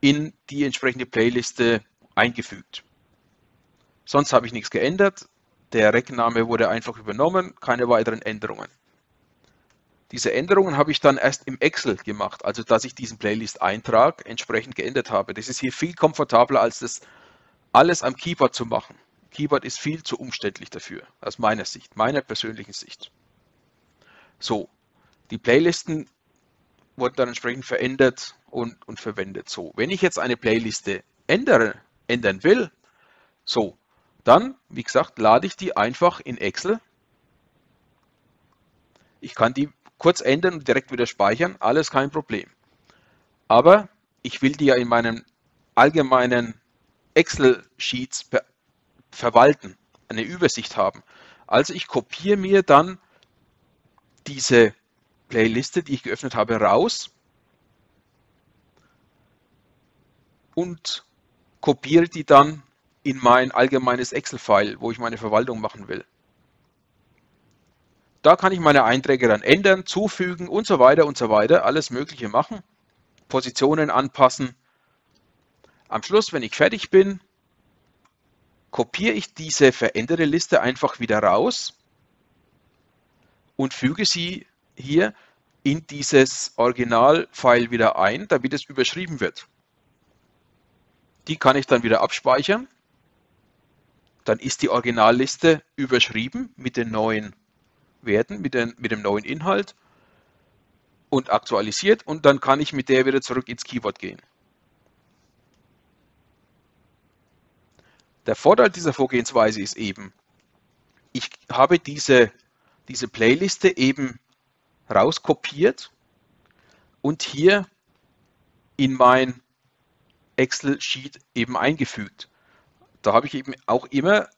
in die entsprechende Playliste eingefügt. Sonst habe ich nichts geändert. Der Rec-Name wurde einfach übernommen, keine weiteren Änderungen. Diese Änderungen habe ich dann erst im Excel gemacht, also dass ich diesen Playlist-Eintrag entsprechend geändert habe. Das ist hier viel komfortabler als das alles am Keyboard zu machen. Keyboard ist viel zu umständlich dafür, aus meiner Sicht, meiner persönlichen Sicht. So, die Playlisten wurden dann entsprechend verändert und, und verwendet. So, wenn ich jetzt eine Playliste ändere, ändern will, so, dann, wie gesagt, lade ich die einfach in Excel. Ich kann die kurz ändern und direkt wieder speichern, alles kein Problem. Aber ich will die ja in meinem allgemeinen Excel-Sheets verwalten, eine Übersicht haben. Also ich kopiere mir dann diese Playliste, die ich geöffnet habe, raus und kopiere die dann in mein allgemeines Excel-File, wo ich meine Verwaltung machen will. Da kann ich meine Einträge dann ändern, zufügen und so weiter und so weiter, alles Mögliche machen, Positionen anpassen am Schluss, wenn ich fertig bin, kopiere ich diese veränderte Liste einfach wieder raus und füge sie hier in dieses Originalfile wieder ein, damit es überschrieben wird. Die kann ich dann wieder abspeichern. Dann ist die Originalliste überschrieben mit den neuen Werten, mit, den, mit dem neuen Inhalt und aktualisiert und dann kann ich mit der wieder zurück ins Keyword gehen. Der Vorteil dieser Vorgehensweise ist eben, ich habe diese, diese Playliste eben rauskopiert und hier in mein Excel-Sheet eben eingefügt. Da habe ich eben auch immer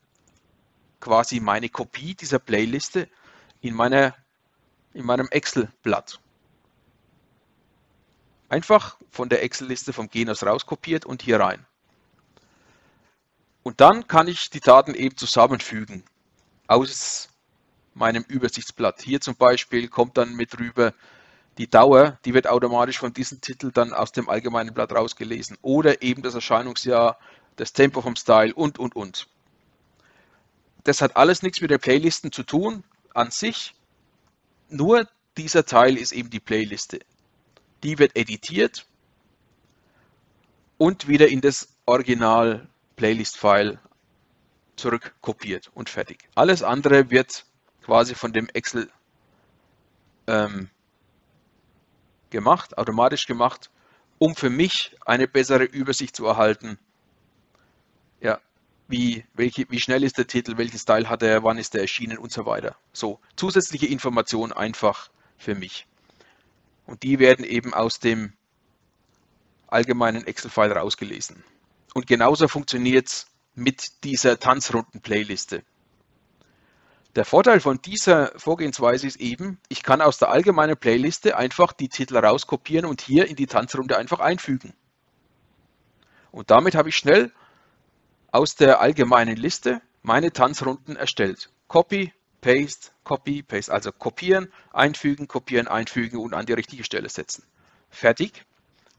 quasi meine Kopie dieser Playliste in, meiner, in meinem Excel-Blatt. Einfach von der Excel-Liste vom Genos rauskopiert und hier rein. Und dann kann ich die Daten eben zusammenfügen aus meinem Übersichtsblatt. Hier zum Beispiel kommt dann mit rüber die Dauer, die wird automatisch von diesem Titel dann aus dem allgemeinen Blatt rausgelesen. Oder eben das Erscheinungsjahr, das Tempo vom Style und, und, und. Das hat alles nichts mit der Playlisten zu tun an sich. Nur dieser Teil ist eben die Playliste. Die wird editiert und wieder in das Original Playlist-File zurückkopiert und fertig. Alles andere wird quasi von dem Excel ähm, gemacht, automatisch gemacht, um für mich eine bessere Übersicht zu erhalten. Ja, wie, welche, wie schnell ist der Titel, welchen Style hat er, wann ist er erschienen und so weiter. So, zusätzliche Informationen einfach für mich. Und die werden eben aus dem allgemeinen Excel-File rausgelesen. Und genauso funktioniert es mit dieser Tanzrunden-Playliste. Der Vorteil von dieser Vorgehensweise ist eben, ich kann aus der allgemeinen Playliste einfach die Titel rauskopieren und hier in die Tanzrunde einfach einfügen. Und damit habe ich schnell aus der allgemeinen Liste meine Tanzrunden erstellt. Copy, Paste, Copy, Paste. Also kopieren, einfügen, kopieren, einfügen und an die richtige Stelle setzen. Fertig.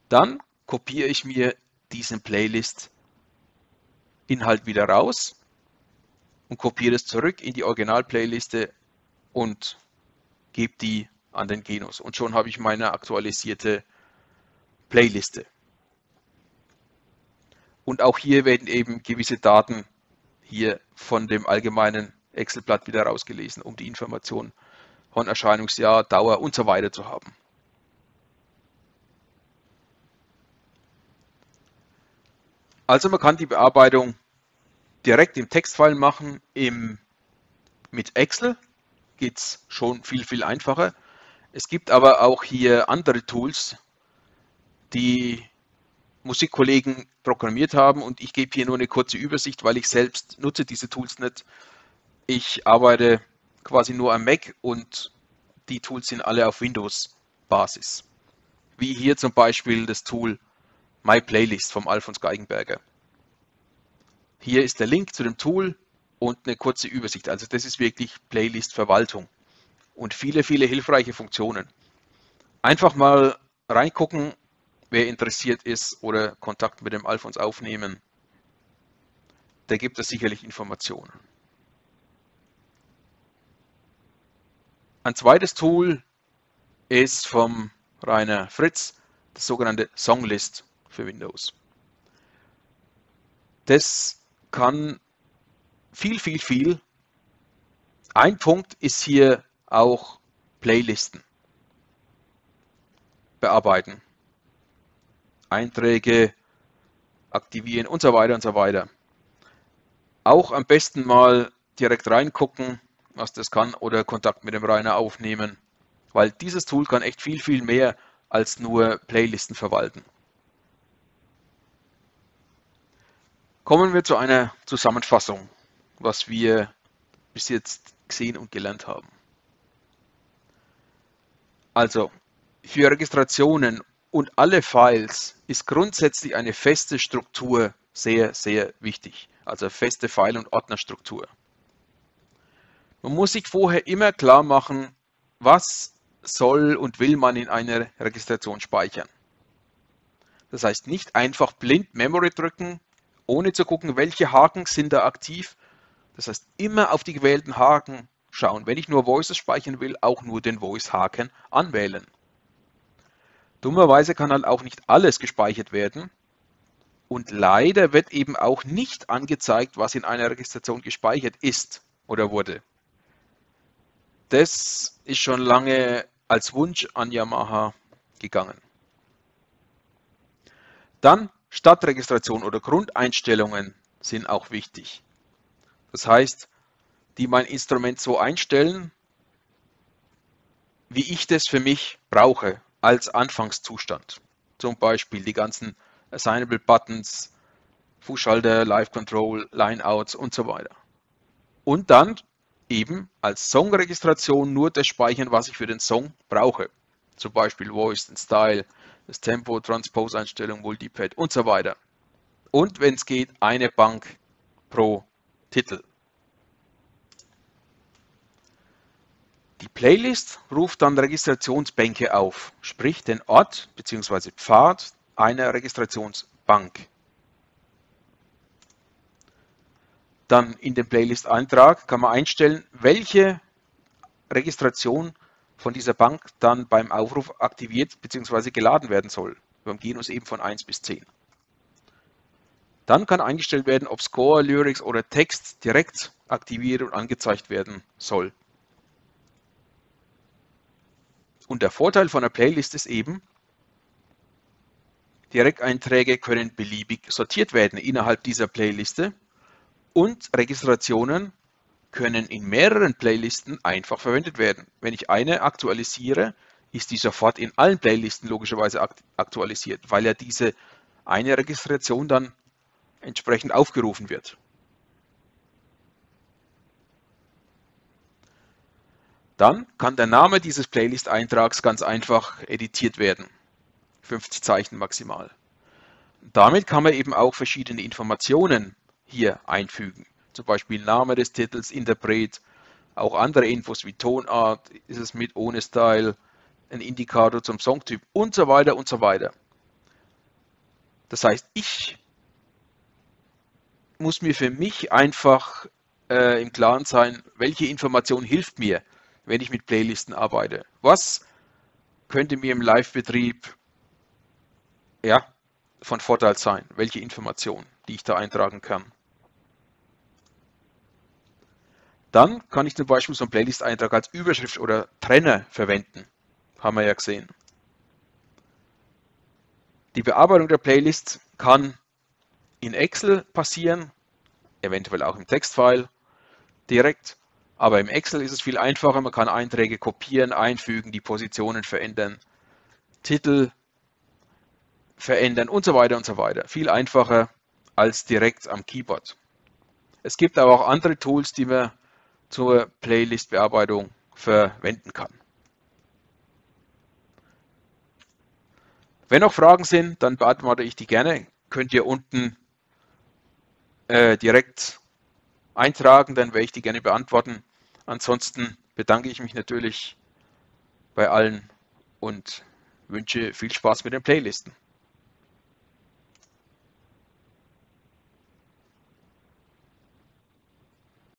Dann kopiere ich mir diesen Playlist-Inhalt wieder raus und kopiere es zurück in die Original-Playliste und gebe die an den Genus. Und schon habe ich meine aktualisierte Playliste. Und auch hier werden eben gewisse Daten hier von dem allgemeinen Excel-Blatt wieder rausgelesen, um die Information von Erscheinungsjahr, Dauer und so weiter zu haben. Also man kann die Bearbeitung direkt im Textfile machen. Im, mit Excel geht es schon viel, viel einfacher. Es gibt aber auch hier andere Tools, die Musikkollegen programmiert haben und ich gebe hier nur eine kurze Übersicht, weil ich selbst nutze diese Tools nicht. Ich arbeite quasi nur am Mac und die Tools sind alle auf Windows-Basis. Wie hier zum Beispiel das Tool My Playlist vom Alfons Geigenberger. Hier ist der Link zu dem Tool und eine kurze Übersicht. Also das ist wirklich Playlist-Verwaltung und viele, viele hilfreiche Funktionen. Einfach mal reingucken, wer interessiert ist oder Kontakt mit dem Alfons aufnehmen. Da gibt es sicherlich Informationen. Ein zweites Tool ist vom Rainer Fritz, das sogenannte Songlist für Windows. Das kann viel, viel, viel. Ein Punkt ist hier auch Playlisten bearbeiten. Einträge aktivieren und so weiter und so weiter. Auch am besten mal direkt reingucken, was das kann oder Kontakt mit dem Rainer aufnehmen, weil dieses Tool kann echt viel, viel mehr als nur Playlisten verwalten. Kommen wir zu einer Zusammenfassung, was wir bis jetzt gesehen und gelernt haben. Also, für Registrationen und alle Files ist grundsätzlich eine feste Struktur sehr, sehr wichtig. Also feste File- und Ordnerstruktur. Man muss sich vorher immer klar machen, was soll und will man in einer Registration speichern. Das heißt, nicht einfach blind Memory drücken ohne zu gucken, welche Haken sind da aktiv. Das heißt, immer auf die gewählten Haken schauen. Wenn ich nur Voices speichern will, auch nur den Voice-Haken anwählen. Dummerweise kann halt auch nicht alles gespeichert werden. Und leider wird eben auch nicht angezeigt, was in einer Registration gespeichert ist oder wurde. Das ist schon lange als Wunsch an Yamaha gegangen. Dann Stadtregistration oder Grundeinstellungen sind auch wichtig. Das heißt, die mein Instrument so einstellen, wie ich das für mich brauche als Anfangszustand. Zum Beispiel die ganzen Assignable Buttons, Fußschalter, Live Control, Lineouts und so weiter. Und dann eben als Songregistration nur das speichern, was ich für den Song brauche. Zum Beispiel Voice und Style, das Tempo, Transpose-Einstellung, Multipad und so weiter. Und wenn es geht, eine Bank pro Titel. Die Playlist ruft dann Registrationsbänke auf, sprich den Ort bzw. Pfad einer Registrationsbank. Dann in den Playlist-Eintrag kann man einstellen, welche Registration von dieser Bank dann beim Aufruf aktiviert bzw. geladen werden soll. Beim Genus eben von 1 bis 10. Dann kann eingestellt werden, ob Score, Lyrics oder Text direkt aktiviert und angezeigt werden soll. Und der Vorteil von einer Playlist ist eben, Direkteinträge können beliebig sortiert werden innerhalb dieser Playliste und Registrationen können in mehreren Playlisten einfach verwendet werden. Wenn ich eine aktualisiere, ist die sofort in allen Playlisten logischerweise aktualisiert, weil ja diese eine Registration dann entsprechend aufgerufen wird. Dann kann der Name dieses Playlist-Eintrags ganz einfach editiert werden. 50 Zeichen maximal. Damit kann man eben auch verschiedene Informationen hier einfügen. Zum Beispiel Name des Titels, Interpret, auch andere Infos wie Tonart, ist es mit ohne Style, ein Indikator zum Songtyp und so weiter und so weiter. Das heißt, ich muss mir für mich einfach äh, im Klaren sein, welche Information hilft mir, wenn ich mit Playlisten arbeite. Was könnte mir im Live-Betrieb ja, von Vorteil sein? Welche Informationen, die ich da eintragen kann? Dann kann ich zum Beispiel so einen Playlist-Eintrag als Überschrift oder Trenner verwenden. Haben wir ja gesehen. Die Bearbeitung der Playlist kann in Excel passieren, eventuell auch im Textfile direkt. Aber im Excel ist es viel einfacher. Man kann Einträge kopieren, einfügen, die Positionen verändern, Titel verändern und so weiter und so weiter. Viel einfacher als direkt am Keyboard. Es gibt aber auch andere Tools, die man zur Playlist-Bearbeitung verwenden kann. Wenn noch Fragen sind, dann beantworte ich die gerne. Könnt ihr unten äh, direkt eintragen, dann werde ich die gerne beantworten. Ansonsten bedanke ich mich natürlich bei allen und wünsche viel Spaß mit den Playlisten.